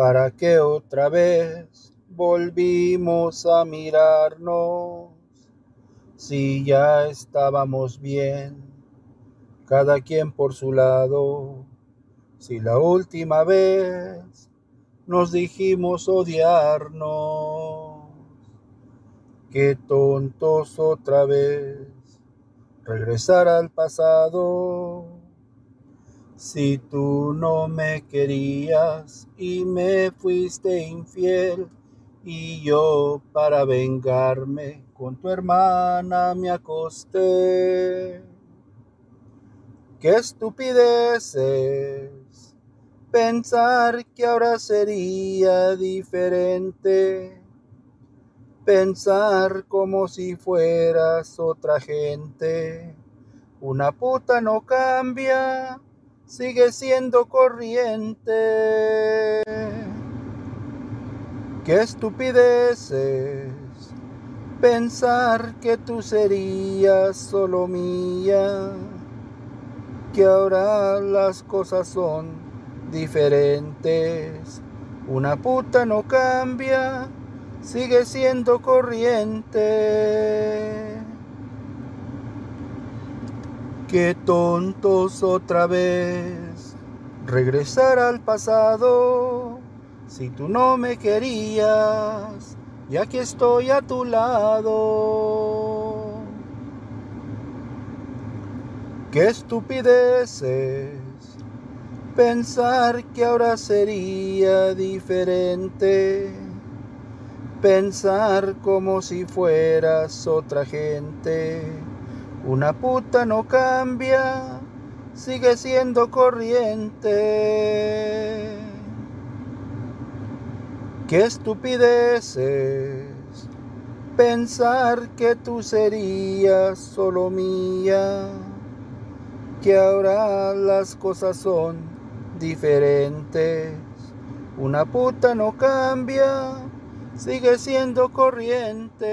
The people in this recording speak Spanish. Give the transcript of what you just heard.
¿Para qué otra vez volvimos a mirarnos? Si ya estábamos bien, cada quien por su lado. Si la última vez nos dijimos odiarnos, qué tontos otra vez regresar al pasado. Si tú no me querías y me fuiste infiel, y yo para vengarme con tu hermana me acosté. Qué estupideces pensar que ahora sería diferente pensar como si fueras otra gente. Una puta no cambia, sigue siendo corriente. Qué estupideces pensar que tú serías solo mía, que ahora las cosas son diferentes. Una puta no cambia, sigue siendo corriente. Qué tontos otra vez regresar al pasado. Si tú no me querías, y aquí estoy a tu lado. Qué estupideces pensar que ahora sería diferente pensar como si fueras otra gente. Una puta no cambia, sigue siendo corriente. Qué estupideces pensar que tú serías solo mía, que ahora las cosas son diferentes. Una puta no cambia sigue siendo corriente.